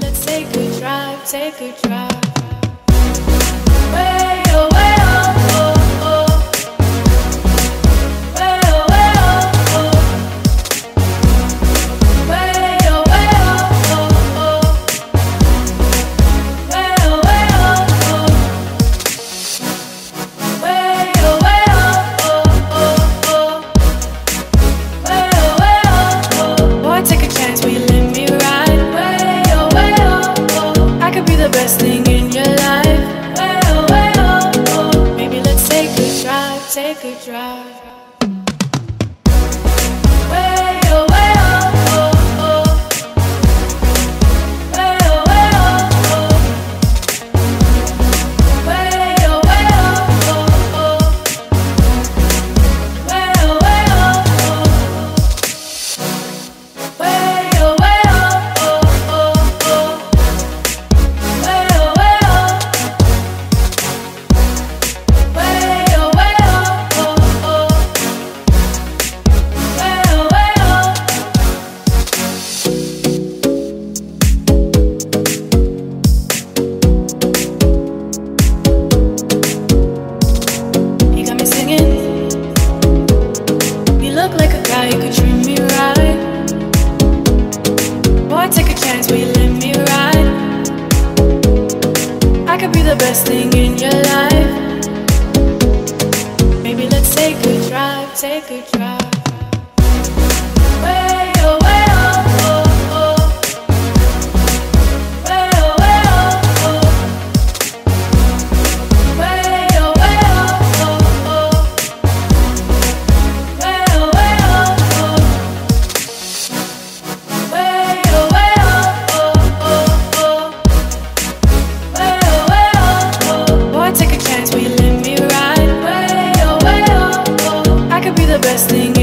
Let's take a drive, take a drive. missing in your life. Oh, well, oh, oh. Maybe let's take a drive, take a drive. best thing in your life. Maybe let's take a drive, take a drive. the best thing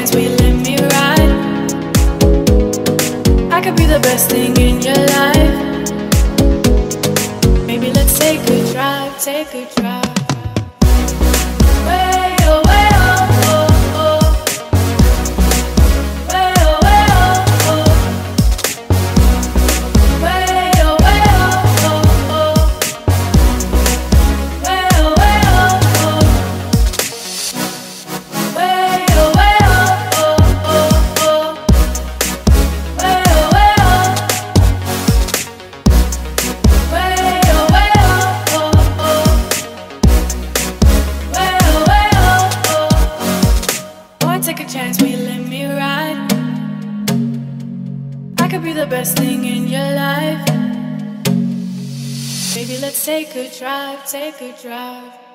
dance, will you let me ride? I could be the best thing in your life. Maybe let's take a drive, take a drive. be the best thing in your life. Baby, let's take a drive, take a drive.